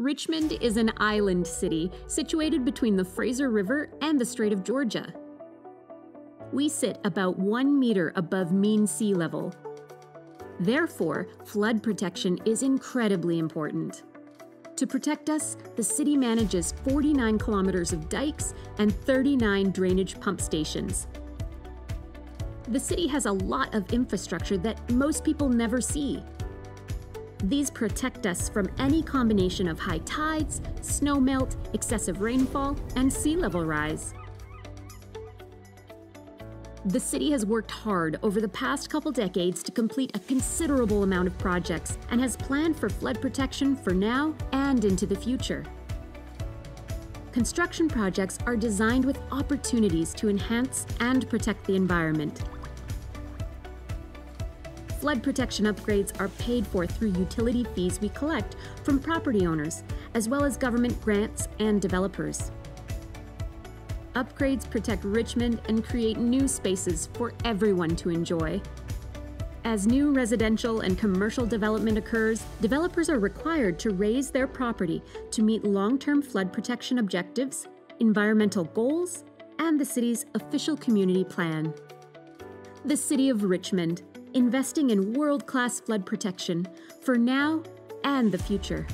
Richmond is an island city situated between the Fraser River and the Strait of Georgia. We sit about one meter above mean sea level. Therefore, flood protection is incredibly important. To protect us, the city manages 49 kilometers of dikes and 39 drainage pump stations. The city has a lot of infrastructure that most people never see. These protect us from any combination of high tides, snowmelt, excessive rainfall, and sea level rise. The city has worked hard over the past couple decades to complete a considerable amount of projects and has planned for flood protection for now and into the future. Construction projects are designed with opportunities to enhance and protect the environment flood protection upgrades are paid for through utility fees we collect from property owners, as well as government grants and developers. Upgrades protect Richmond and create new spaces for everyone to enjoy. As new residential and commercial development occurs, developers are required to raise their property to meet long term flood protection objectives, environmental goals, and the city's official community plan. The City of Richmond, investing in world class flood protection for now and the future.